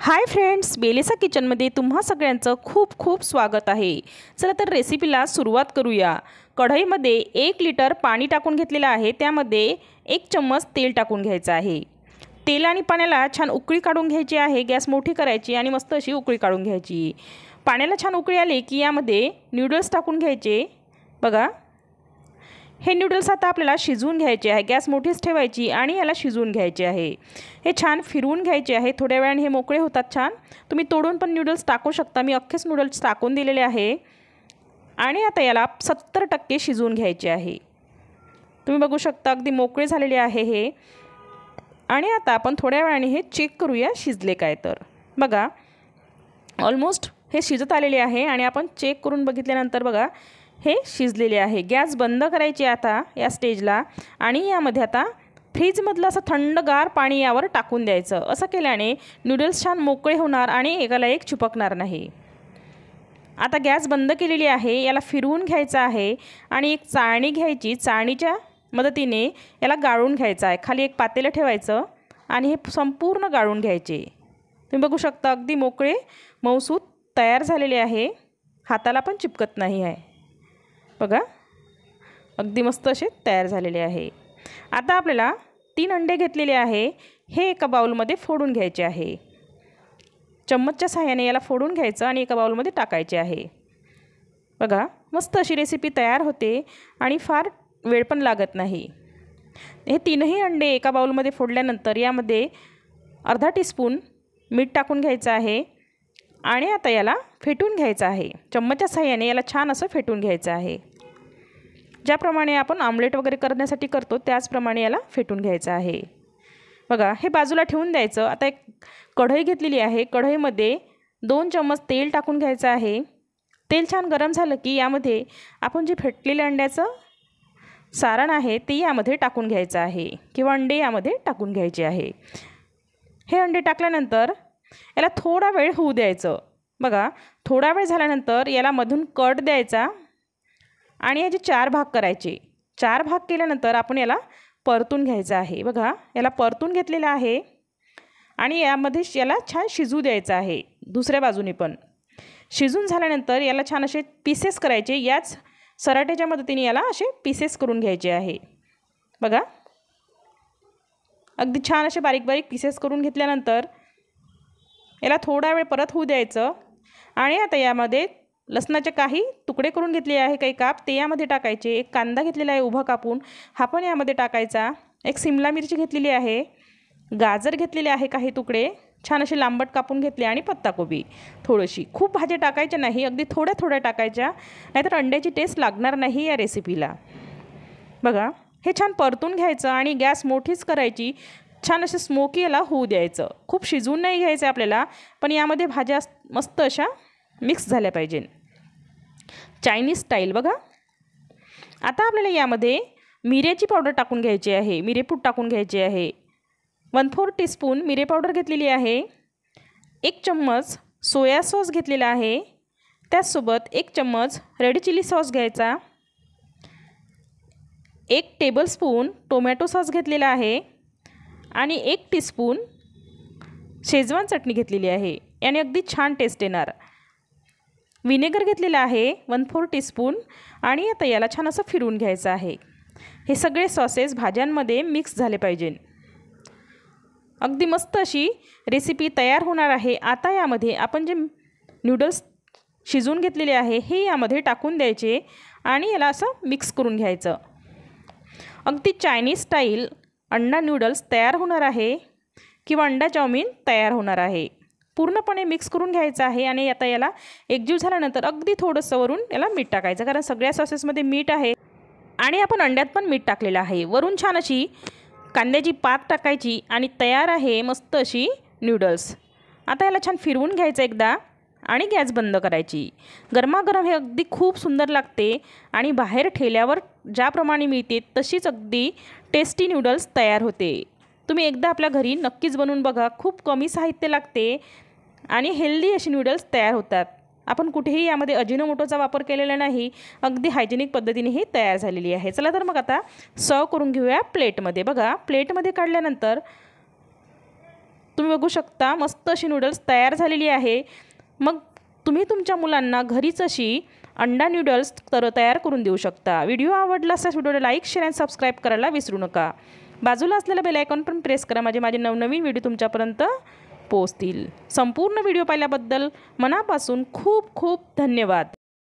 Hi friends बेलेसा किचनमध्ये तुम्हा सगळ्यांचं खूप खूप स्वागत आहे. चला तर रेसिपीला सुरुवात करूया. कढईमध्ये एक लिटर पाणी टाकून घेतलेलं आहे. त्यामध्ये एक चम्मच तेल टाकून घ्यायचं आहे. तेल आणि पाण्याला छान उकळी काढून घ्यायची आहे. गॅस मोठी करायची आणि मस्त अशी उकळी काढून घ्यायची. पाण्याला छान उकळी आली की यामध्ये न्यूडल्स टाकून घ्यायचे. बघा. हे नूडल्स आता आपल्याला शिजवून घ्यायचे आहे. गॅस मोठीच ठेवायची आणि याला शिजवून घ्यायचे आहे. हे छान फिरवून घ्यायचे आहे. थोड्या वेळाने हे मोकळे होतात छान. तुम्ही तोडून पण नूडल्स टाकू शकता. मी अख्खेच नूडल्स टाकून दिलेले आहे. आणि आता याला सत्तर टक्के शिजवून घ्यायचे आहे. तुम्ही बघू शकता अगदी मोकळे झालेले आहे हे. आणि आता आपण थोड्या वेळाने हे चेक करूया शिजले काय तर. बघा ऑलमोस्ट हे शिजत आलेले आहे आणि आपण चेक करून बघितल्यानंतर बघा हे शिजलेले आहे. गॅस बंद करायची आता या स्टेजला आणि यामध्ये आता फ्रीजमधलं असं थंडगार पाणी यावर टाकून द्यायचं. असं केल्याने नूडल्स छान मोकळे होणार आणि एकाला एक चिपकणार नाही. आता गॅस बंद केलेली आहे. याला फिरवून घ्यायचं आहे आणि एक चाळणी घ्यायची. चाळणीच्या मदतीने याला गाळून घ्यायचं आहे. खाली एक पातेलं ठेवायचं आणि हे संपूर्ण गाळून घ्यायचे. तुम्ही बघू शकता अगदी मोकळे मौसूद तयार झालेले आहे. हाताला पण चिपकत नाही आहे. बघा. अगदी मस्त असे तयार झालेले आहे. आता आपल्याला तीन अंडे घेतलेले आहे. हे एका बाऊलमध्ये फोडून घ्यायचे आहे. चम्मचच्या सहाय्याने याला फोडून घ्यायचं आणि एका बाऊलमध्ये टाकायचे आहे. बघा मस्त अशी रेसिपी तयार होते आणि फार वेळ पण लागत नाही. हे तीनही अंडे एका बाऊलमध्ये फोडल्यानंतर यामध्ये अर्धा टीस्पून मीठ टाकून घ्यायचं आहे आणि आता याला फेटून घ्यायचं आहे. चम्मचच्या साह्याने याला छान असं फेटून घ्यायचं आहे. ज्याप्रमाणे आपण आमलेट वगैरे करण्यासाठी करतो त्याचप्रमाणे याला फेटून घ्यायचं आहे. बघा हे बाजूला ठेवून द्यायचं. आता एक कढई घेतलेली आहे. कढईमध्ये दोन चम्मच तेल टाकून घ्यायचं आहे. तेल छान गरम झालं की यामध्ये आपण जे फेटलेल्या अंड्याचं सारण आहे ते यामध्ये टाकून घ्यायचं आहे किंवा अंडे यामध्ये टाकून घ्यायचे आहे. हे अंडे टाकल्यानंतर याला थोडा वेळ होऊ द्यायचं. बघा थोडा वेळ झाल्यानंतर याला मधून कट द्यायचा. आणि याचे चार भाग करायचे. चार भाग केल्यानंतर आपण याला परतून घ्यायचं आहे. बघा याला परतून घेतलेलं आहे. आणि यामध्ये याला छान शिजू द्यायचं आहे. दुसऱ्या बाजूने पण. शिजून झाल्यानंतर याला छान असे पीसेस करायचे. याच सराट्याच्या मदतीने याला असे पीसेस करून घ्यायचे आहे. बघा. अगदी छान असे बारीक बारीक पीसेस करून घेतल्यानंतर याला थोडा वेळ परत होऊ द्यायचं. आणि आता यामध्ये लसणाचे काही तुकडे करून घेतले आहे काही काप ते यामध्ये टाकायचे. एक कांदा घेतलेला आहे उभा कापून. हा पण यामध्ये टाकायचा. एक सिमला मिरची घेतलेली आहे. गाजर घेतलेले आहे काही तुकडे. छान असे लांबट कापून घेतले आणि पत्ताकोबी थोडीशी. खूप भाज्या टाकायच्या नाही अगदी थोड्या थोड्या टाकायच्या. नाहीतर अंड्याची टेस्ट लागणार नाही या रेसिपीला बघा हे छान परतून घ्यायचं आणि गॅस मोठीच करायची. छान असं स्मोकी याला होऊ द्यायचं. खूप शिजवून नाही घ्यायचं आपल्याला पण यामध्ये भाज्या मस्त अशा मिक्स झाल्या पाहिजे चायनीज स्टाईल बघा. आता आपल्याला यामध्ये मिरेची पावडर टाकून घ्यायची आहे. मिरेपूड टाकून घ्यायची आहे. वन फोर टीस्पून मिरे पावडर घेतलेली आहे. एक चम्मच सोया सॉस घेतलेला आहे. त्याचसोबत एक चम्मच रेड चिली सॉस घ्यायचा. एक टेबलस्पून टोमॅटो सॉस घेतलेला आहे. आणि एक टीस्पून शेजवान चटणी घेतलेली आहे. याने अगदी छान टेस्ट येणार. विनेगर घेतलेलं आहे वन फोर टीस्पून आणि आता याला छान असं फिरवून घ्यायचं आहे. हे सगळे सॉसेस भाज्यांमध्ये मिक्स झाले पाहिजे. अगदी मस्त अशी रेसिपी तयार होणार आहे. आता यामध्ये आपण जे नूडल्स शिजवून घेतलेले आहे हे यामध्ये टाकून द्यायचे आणि याला असं मिक्स करून घ्यायचं. अगदी चायनीज स्टाईल अंडा नूडल्स तयार होणार आहे किंवा अंडा चाऊमिन तयार होणार आहे. पूर्णपणे मिक्स करून घ्यायचं आहे आणि आता याला एकजीव झाल्यानंतर अगदी थोडंसं वरून याला मीठ टाकायचं. कारण सगळ्या सॉसेसमध्ये मीठ आहे आणि आपण अंड्यात पण मीठ टाकलेलं आहे. वरून छान अशी कांद्याची पात टाकायची आणि तयार आहे मस्त अशी नूडल्स आता याला छान फिरवून घ्यायचं एकदा आणि गॅस बंद करायची. गरमागरम हे अगदी खूप सुंदर लागते आणि बाहेर ठेल्यावर ज्याप्रमाणे मिळते तशीच अगदी टेस्टी नूडल्स तयार होते. तुम्ही एकदा आपल्या घरी नक्कीच बनवून बघा. खूप कमी साहित्य लागते. आणि हेल्दी अशी नूडल्स तयार होतात. आपण कुठेही यामध्ये अजिनोमोटोचा वापर केलेला नाही अगदी हायजेनिक पद्धतीने ही तयार झालेली आहे. चला तर मग आता सर्व करून घेऊया प्लेटमध्ये. बघा प्लेटमध्ये काढल्यानंतर तुम्ही बघू शकता मस्त अशी नूडल्स तयार झालेली आहे. मग तुम्ही तुमच्या मुलांना घरीच अशी अंडा नूडल्स तर तयार करून देऊ शकता. व्हिडिओ आवडला असल्यास व्हिडिओला लाईक शेअर आणि सबस्क्राईब करायला विसरू नका. बाजूला असलेलं बेल आयकॉन पण प्रेस करा. माझे माझे नवनवीन व्हिडिओ तुमच्यापर्यंत पोचतील संपूर्ण व्हिडिओ पाहिल्याबद्दल मनापासून खूप खूप धन्यवाद.